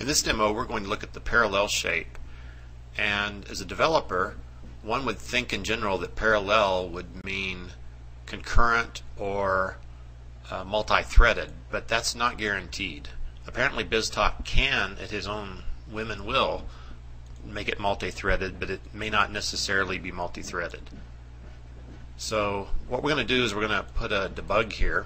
In this demo we're going to look at the parallel shape and as a developer one would think in general that parallel would mean concurrent or uh, multi-threaded but that's not guaranteed. Apparently BizTalk can at his own whim and will make it multi-threaded but it may not necessarily be multi-threaded. So what we're going to do is we're going to put a debug here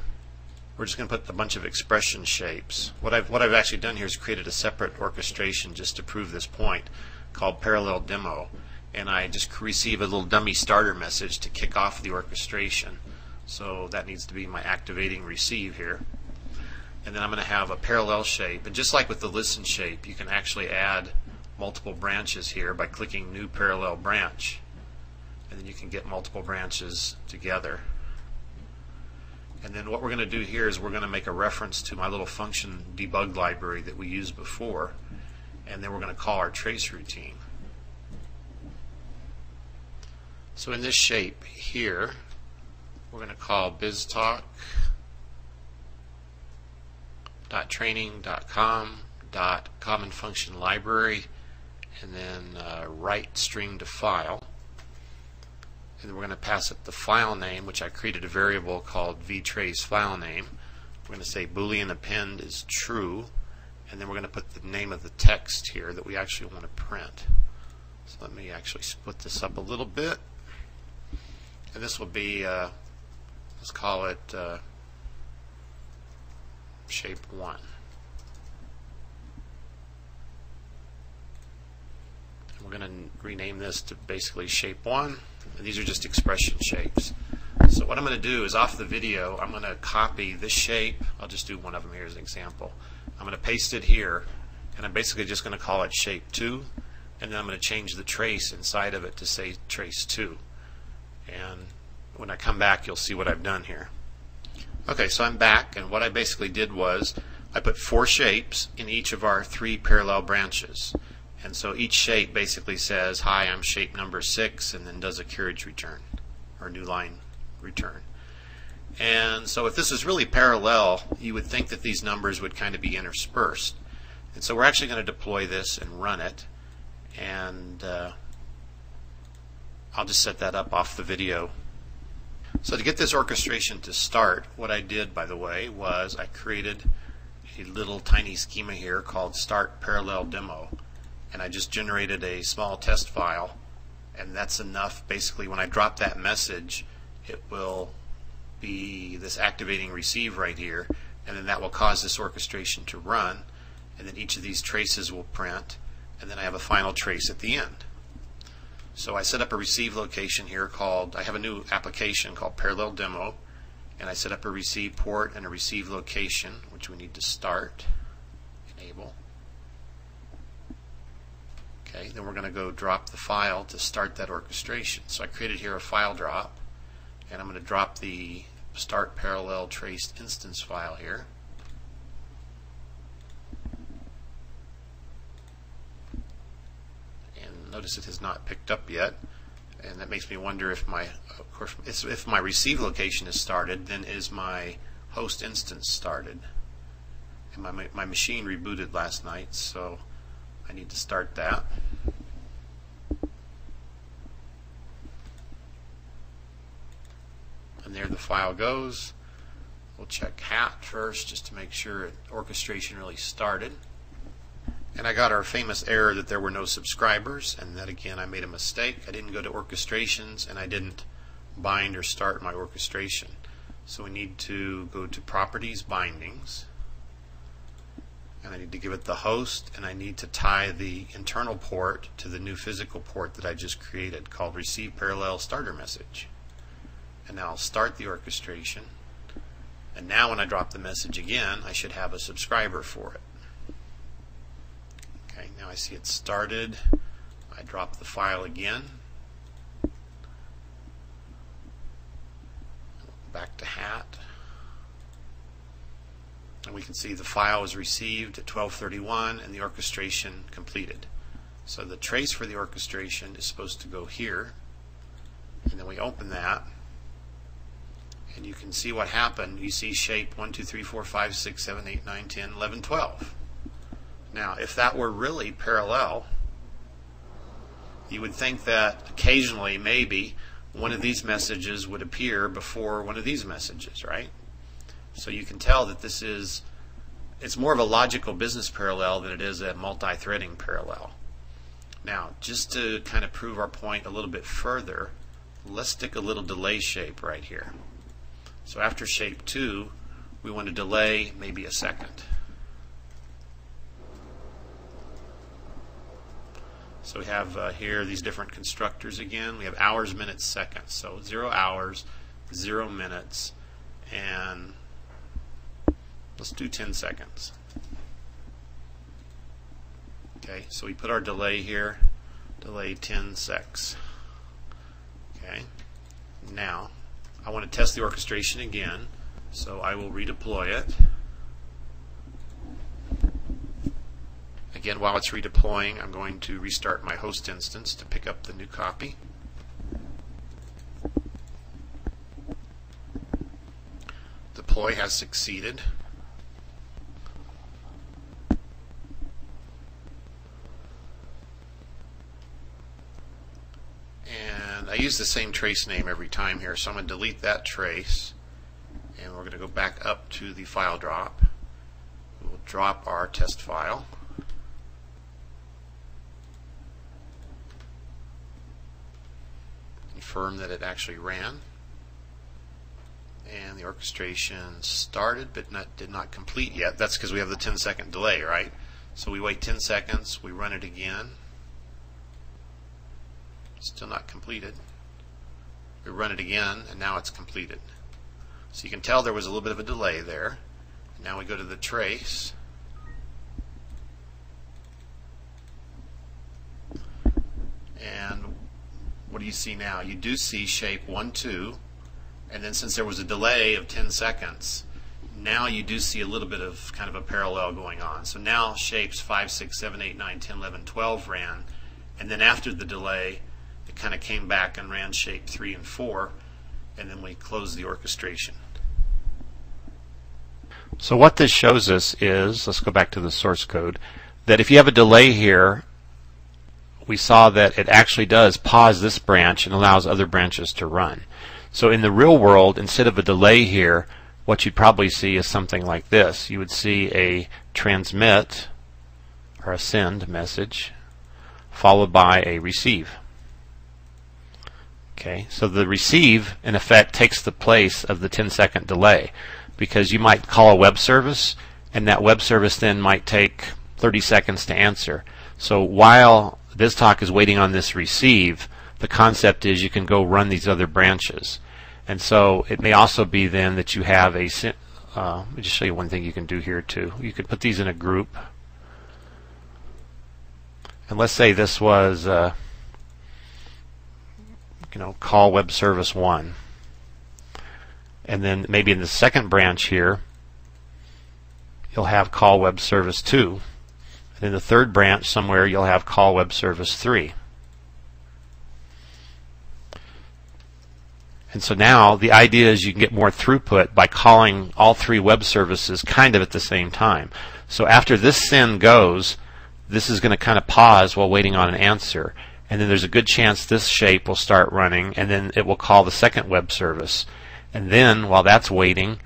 we're just going to put a bunch of expression shapes. What I've, what I've actually done here is created a separate orchestration just to prove this point called parallel demo. And I just receive a little dummy starter message to kick off the orchestration. So that needs to be my activating receive here. And then I'm going to have a parallel shape. And just like with the listen shape you can actually add multiple branches here by clicking new parallel branch. And then you can get multiple branches together and then what we're going to do here is we're going to make a reference to my little function debug library that we used before. And then we're going to call our trace routine. So in this shape here, we're going to call biztalk dot training dot com dot common function library and then uh, write string to file and we're going to pass it the file name, which I created a variable called vtrace file name. We're going to say boolean append is true, and then we're going to put the name of the text here that we actually want to print. So let me actually split this up a little bit. And this will be, uh, let's call it uh, shape 1. And we're going to rename this to basically shape 1. These are just expression shapes. So what I'm going to do is off the video, I'm going to copy this shape. I'll just do one of them here as an example. I'm going to paste it here, and I'm basically just going to call it shape 2, and then I'm going to change the trace inside of it to say trace 2. And when I come back, you'll see what I've done here. Okay, so I'm back, and what I basically did was I put four shapes in each of our three parallel branches. And so each shape basically says, hi, I'm shape number 6, and then does a carriage return, or new line return. And so if this is really parallel, you would think that these numbers would kind of be interspersed. And so we're actually going to deploy this and run it. And uh, I'll just set that up off the video. So to get this orchestration to start, what I did, by the way, was I created a little tiny schema here called start parallel demo and I just generated a small test file and that's enough basically when I drop that message it will be this activating receive right here and then that will cause this orchestration to run and then each of these traces will print and then I have a final trace at the end. So I set up a receive location here called, I have a new application called Parallel Demo and I set up a receive port and a receive location which we need to start, enable. Okay, then we're going to go drop the file to start that orchestration. So I created here a file drop, and I'm going to drop the start parallel traced instance file here. And notice it has not picked up yet, and that makes me wonder if my, of course, if my receive location is started, then is my host instance started? And my, my machine rebooted last night, so I need to start that. And there the file goes. We'll check HAT first just to make sure orchestration really started. And I got our famous error that there were no subscribers, and that again I made a mistake. I didn't go to orchestrations and I didn't bind or start my orchestration. So we need to go to properties bindings and I need to give it the host and I need to tie the internal port to the new physical port that I just created called receive parallel starter message. And now I'll start the orchestration. And now when I drop the message again I should have a subscriber for it. Okay now I see it started. I drop the file again back to HAT and we can see the file was received at 1231 and the orchestration completed. So the trace for the orchestration is supposed to go here and then we open that and you can see what happened. You see shape 1, 2, 3, 4, 5, 6, 7, 8, 9, 10, 11, 12. Now, if that were really parallel, you would think that occasionally, maybe, one of these messages would appear before one of these messages, right? So you can tell that this is, it's more of a logical business parallel than it is a multi-threading parallel. Now, just to kind of prove our point a little bit further, let's stick a little delay shape right here. So after shape 2, we want to delay maybe a second. So we have uh, here these different constructors again. We have hours, minutes, seconds. So 0 hours, 0 minutes, and let's do 10 seconds. Okay, so we put our delay here, delay 10 secs. Okay, now I want to test the orchestration again, so I will redeploy it. Again, while it's redeploying, I'm going to restart my host instance to pick up the new copy. Deploy has succeeded. And I use the same trace name every time here, so I'm going to delete that trace. And we're going to go back up to the file drop. We'll drop our test file. confirm that it actually ran. And the orchestration started but not, did not complete yet. That's because we have the 10 second delay, right? So we wait 10 seconds, we run it again. Still not completed. We run it again, and now it's completed. So you can tell there was a little bit of a delay there. Now we go to the trace. And what do you see now? You do see shape 1, 2, and then since there was a delay of 10 seconds, now you do see a little bit of kind of a parallel going on. So now shapes 5, 6, 7, 8, 9, 10, 11, 12 ran, and then after the delay, it kind of came back and ran shape 3 and 4, and then we closed the orchestration. So what this shows us is, let's go back to the source code, that if you have a delay here we saw that it actually does pause this branch and allows other branches to run. So in the real world, instead of a delay here, what you'd probably see is something like this. You would see a transmit or a send message followed by a receive. Okay, so the receive in effect takes the place of the 10 second delay because you might call a web service and that web service then might take 30 seconds to answer. So while BizTalk is waiting on this receive, the concept is you can go run these other branches. And so it may also be then that you have a, uh, let me just show you one thing you can do here too. You could put these in a group. And let's say this was, uh, you know, call web service 1. And then maybe in the second branch here, you'll have call web service 2. And In the third branch somewhere you'll have call web service 3. And so now the idea is you can get more throughput by calling all three web services kind of at the same time. So after this send goes, this is going to kind of pause while waiting on an answer. And then there's a good chance this shape will start running, and then it will call the second web service. And then while that's waiting,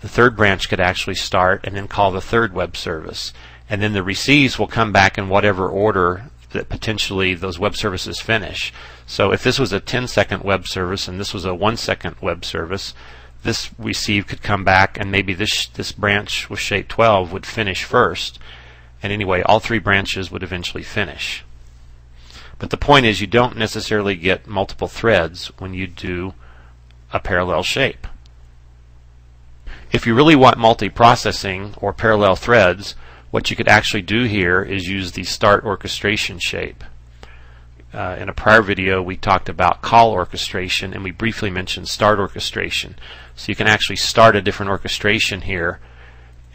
the third branch could actually start and then call the third web service and then the receives will come back in whatever order that potentially those web services finish. So if this was a 10 second web service and this was a 1 second web service, this receive could come back and maybe this this branch with shape 12 would finish first. And anyway, all three branches would eventually finish. But the point is you don't necessarily get multiple threads when you do a parallel shape. If you really want multi-processing or parallel threads, what you could actually do here is use the start orchestration shape. Uh, in a prior video we talked about call orchestration and we briefly mentioned start orchestration. So you can actually start a different orchestration here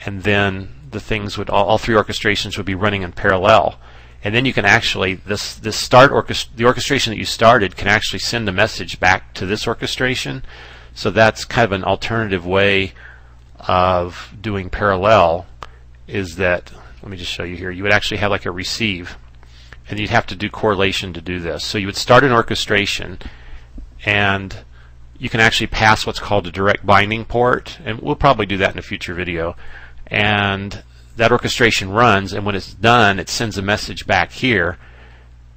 and then the things would all, all three orchestrations would be running in parallel. And then you can actually this this start orchest the orchestration that you started can actually send a message back to this orchestration. So that's kind of an alternative way of doing parallel is that let me just show you here. You would actually have like a receive, and you'd have to do correlation to do this. So you would start an orchestration, and you can actually pass what's called a direct binding port, and we'll probably do that in a future video. And that orchestration runs, and when it's done, it sends a message back here,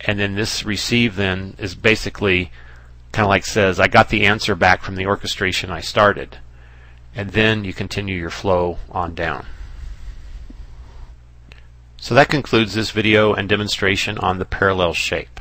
and then this receive then is basically kind of like says, I got the answer back from the orchestration I started. And then you continue your flow on down. So that concludes this video and demonstration on the parallel shape.